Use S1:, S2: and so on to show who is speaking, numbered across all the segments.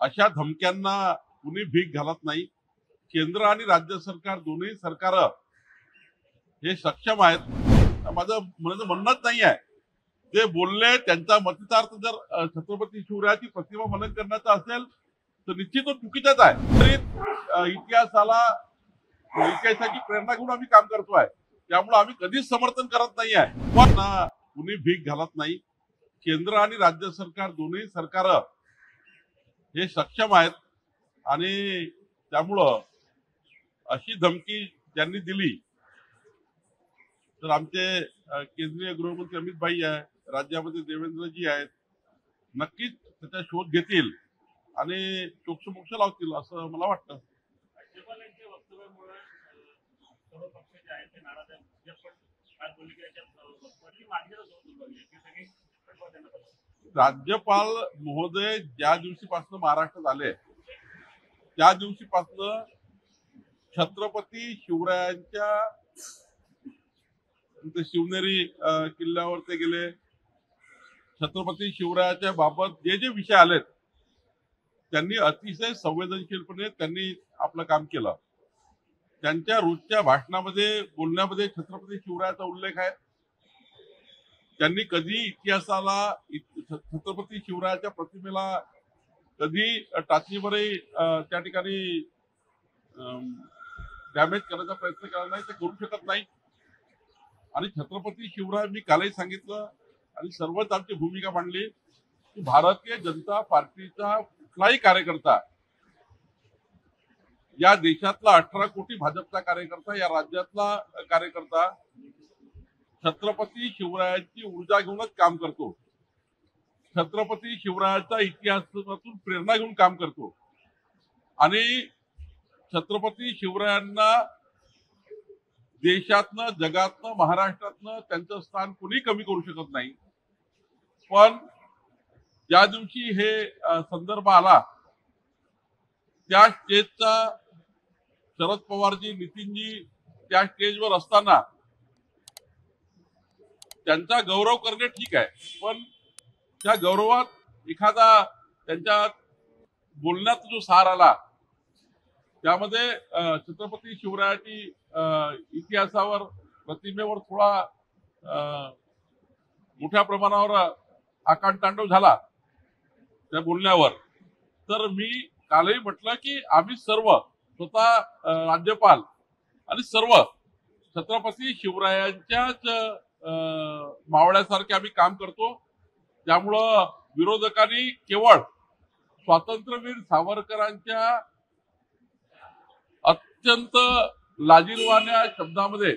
S1: अशा धमक्यांना कुणी भीक घालत नाही. केंद्र आणि राज्य सरकार दोन्ही सरकार हे सक्षम आहेत. माझं म्हणणं म्हणणंच नाही आहे. जे बोलले त्यांचा मतितार्थ जर छत्रपती शिवरायाची प्रतिमा मनन करण्याचा असेल तर निश्चित तो चुकीचाच आहे. तरी इतिहासाला इतिहासाची प्रेरणा घेऊन आम्ही काम करतोय त्यामुळे आम्ही कधीच समर्थन करत नाही आहे. पण ना, कुणी भीक घालत नाही. केंद्र आणि राज्य सरकार दोन्ही सरकार हे सक्षम आहेत आणि त्यामुळं अशी धमकी ज्यांनी दिली तर आमचे केंद्रीय गृहमंत्री अमित भाई आहे राज्यामध्ये देवेंद्रजी आहेत नक्कीच त्याचा शोध घेतील आणि चोक्षमोक्ष लावतील असं मला वाटतं.
S2: राज्यपालांच्या
S1: राज्यपाल महोदय ज्या दिवशीपासून महाराष्ट्रात आले त्या दिवशीपासून छत्रपती शिवरायांच्या शिवनेरी किल्ल्यावर ते गेले. छत्रपती शिवरायाच्या बाबत जे जे विषय आलेत त्यांनी अतिशय संवेदनशीलपणे त्यांनी आपलं काम केलं. त्यांच्या रोजच्या भाषणामध्ये बोलण्यामध्ये छत्रपती शिवरायाचा उल्लेख आहे. त्यांनी कधी इतिहासाला छत्रपती शिवरायाच्या प्रतिमेला कधी टाचणीवरही त्या ठिकाणी डॅमेज करण्याचा प्रयत्न केला नाही ते करू शकत नाही. आणि छत्रपती शिवराय मी कालही सांगितलं आणि सर्वच आमची भूमिका मांडली की भारतीय जनता पार्टीचा कुठलाही कार्यकर्ता या देशातला अठरा कोटी भाजपचा कार्यकर्ता या राज्यातला कार्यकर्ता छत्रपती शिवरायांची ऊर्जा घेऊनच काम करतो. छत्रपती शिवरायाचा इतिहासातून प्रेरणा घेऊन काम करतो. आणि छत्रपती शिवरायांना देशातनं जगातनं महाराष्ट्रातनं त्यांचं स्थान कोणी कमी करू शकत नाही. पण ज्या दिवशी हे संदर्भ आला त्या स्टेजचा शरद पवारजी नितीनजी त्या स्टेजवर असताना त्यांचा गौरव करणे ठीक आहे. पण त्या गौरवात एखादा त्यांच्या बोलण्यात जो सार आला त्यामध्ये छत्रपती शिवरायाची इतिहासावर प्रतिमेवर थोडा मोठ्या प्रमाणावर आकांतांडव झाला त्या बोलण्यावर. तर मी कालही म्हटलं की आम्ही सर्व स्वतः राज्यपाल आणि सर्व छत्रपती शिवरायांच्याच मावळ्यासारखे आम्ही काम करतो. त्यामुळं विरोधकांनी केवळ स्वातंत्र्यवीर सावरकरांच्या अत्यंत लाजीरवाण्या शब्दामध्ये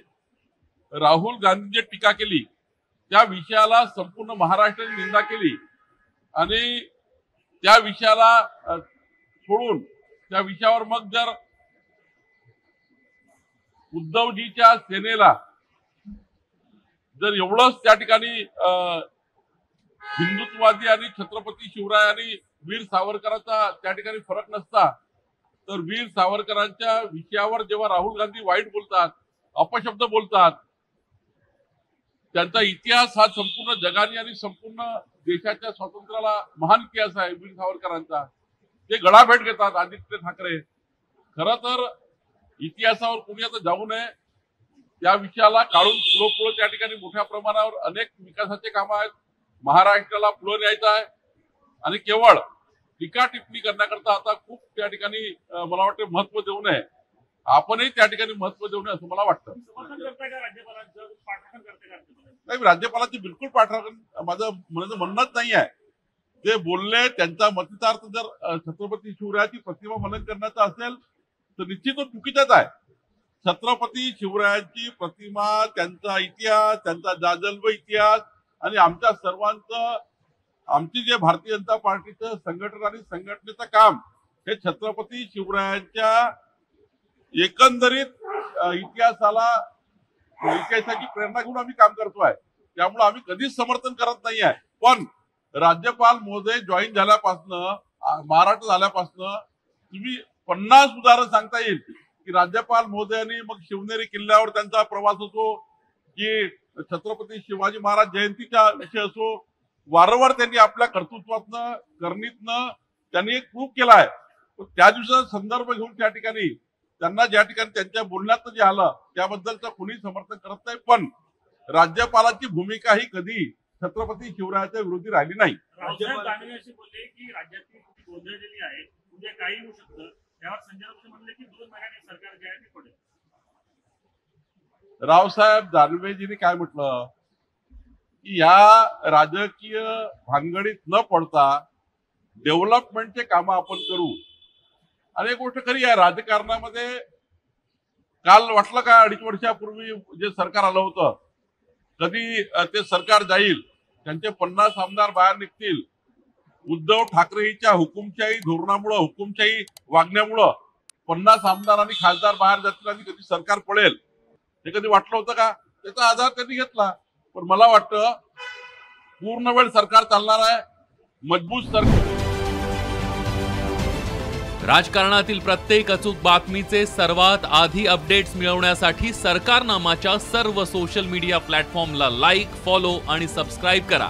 S1: राहुल गांधींची टीका केली. त्या विषयाला संपूर्ण महाराष्ट्राने निंदा केली. आणि त्या विषयाला सोडून त्या विषयावर मग जर उद्धवजीच्या सेनेला जर एवढंच त्या ठिकाणी हिंदुत्ववादी आणि छत्रपती शिवराय आणि वीर सावरकरांचा त्या ठिकाणी फरक नसता तर वीर सावरकरांच्या विषयावर जेव्हा राहुल गांधी वाईट बोलतात अपशब्द बोलतात त्यांचा इतिहास हा संपूर्ण जगाने आणि संपूर्ण देशाच्या स्वातंत्र्याला महान इतिहास आहे वीर सावरकरांचा. ते गळाभेट घेतात आदित्य ठाकरे. खर तर इतिहासावर कोणी आता जाऊ नये त्या विषयाला काढून पुढं पुढं त्या ठिकाणी मोठ्या प्रमाणावर अनेक विकासाचे कामं आहेत. महाराष्ट्राला पुढं न्यायचं आहे. आणि केवळ टीका टिप्पणी करण्याकरता आता खूप त्या ठिकाणी मला वाटतं महत्त्व देऊ नये. आपणही त्या ठिकाणी महत्त्व देऊ नये असं मला वाटतं. नाही राज्यपालांची बिलकुल पाठराखण माझं म्हणणं म्हणणंच नाही आहे. ते बोलले त्यांचा मतितार्थ जर छत्रपती शिवरायाची प्रतिमा मनन करण्याचा असेल तर निश्चित तो चुकीचाच आहे. छत्रपती शिवरायांची प्रतिमा त्यांचा इतिहास त्यांचा जाजल्ब इतिहास आणि आमच्या सर्वांचं आमची जे भारतीय जनता पार्टीचं संघटन आणि संघटनेचं काम हे छत्रपती शिवरायांच्या एकंदरीत इतिहासाला इतिहासाची प्रेरणा घेऊन आम्ही काम करतोय. त्यामुळे आम्ही कधीच समर्थन करत नाही आहे पण राज्यपाल महोदय जॉईन झाल्यापासनं महाराष्ट्र झाल्यापासनं तुम्ही पन्नास उदाहरण सांगता येईल. की राज्यपाल महोदयांनी मग शिवनेरी किल्ल्यावर त्यांचा प्रवास असो की छत्रपती शिवाजी महाराज जयंतीच्या विषय असो वारंवार त्यांनी आपल्या कर्तृत्वातनं करणीतनं त्यांनी एक प्रूफ केला आहे. त्या दिवसाचा संदर्भ घेऊन त्या ठिकाणी त्यांना ज्या ठिकाणी त्यांच्या बोलण्यात जे आलं त्याबद्दलचं कुणी समर्थन करत नाही. पण राज्यपालाची भूमिका ही कधी छत्रपती शिवरायाच्या विरोधी राहिली नाही.
S2: रावसाहेब त्यावर संजय राऊत म्हणले की दोन महिन्यांनी सरकार जे आहे ते पडेल
S1: रावसाहेब दानवेजीने काय म्हटलं? की या राजकीय भानगडीत न पडता डेव्हलपमेंटचे काम आपण करू. आणि एक गोष्ट खरी आहे राजकारणामध्ये काल वाटलं का अडीच वर्षापूर्वी जे सरकार आलं होतं कधी ते सरकार जाईल त्यांचे पन्नास आमदार बाहेर निघतील उद्धव ठाकरेच्या हुकुमशाही धोरणामुळं हुकुमशाही वागण्यामुळं पन्नास आमदार आणि खासदार बाहेर जातील आणि कधी सरकार पडेल हे कधी वाटलं होतं का? त्याचा आधार त्यांनी घेतला. पण मला वाटतं पूर्ण वेळ सरकार चालणार आहे. मजबूत सरकार
S3: राजकारणातील प्रत्येक अचूक बातमीचे सर्वात आधी अपडेट्स मिळवण्यासाठी सरकारनामाच्या सर्व सोशल मीडिया प्लॅटफॉर्मला लाईक फॉलो आणि सबस्क्राईब करा.